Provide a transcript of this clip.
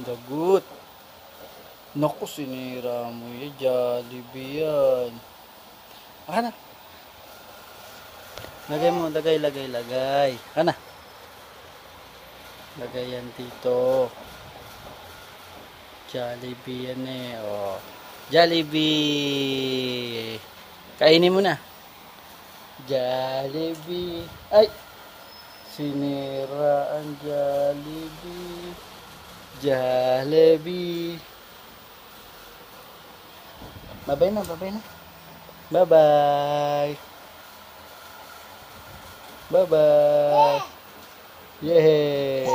Dagot. Naku, sinira mo yan. Jollibee yan. Aka na. Lagay mo, lagay, lagay, lagay. Aka na. Lagay yan dito. Jollibee yan eh. Oh. Jollibee. Kainin mo na. Jollibee. Ay! Sinira ang Jollibee. Jahlebi. Bye bye na, bye bye na. Bye bye. Bye bye. Yeah.